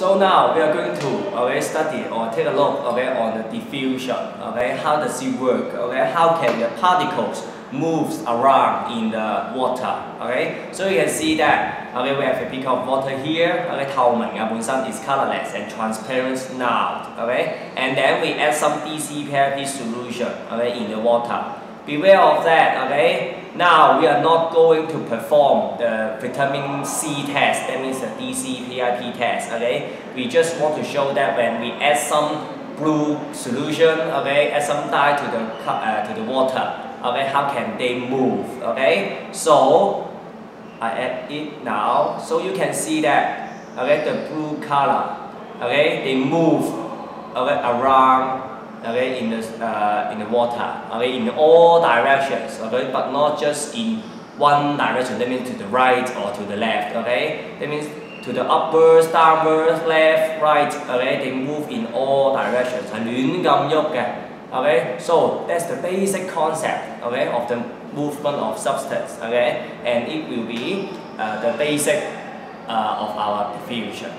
So now we are going to okay, study or take a look okay, on the diffusion. Okay, how does it work? Okay, how can the particles move around in the water? Okay, so you can see that okay, we have a bit of water here. Okay, 透明嘅本身 is colorless and transparent now. Okay, and then we add some DCPIP solution okay, in the water. Beware of that. Okay. Now we are not going to perform the vitamin C test, that means the DCPIP test, okay? We just want to show that when we add some blue solution, okay, add some dye to the, uh, to the water, okay, how can they move, okay? So, I add it now, so you can see that, okay, the blue color, okay, they move okay, around okay, in the, uh, in the water, okay, in all directions, okay, but not just in one direction, that means to the right or to the left, okay, that means to the upwards, downwards, left, right, okay, they move in all directions, 系乱咁喐嘅，okay, so that's the basic concept, okay, of the movement of substance, okay, and it will be uh, the basic uh, of our diffusion.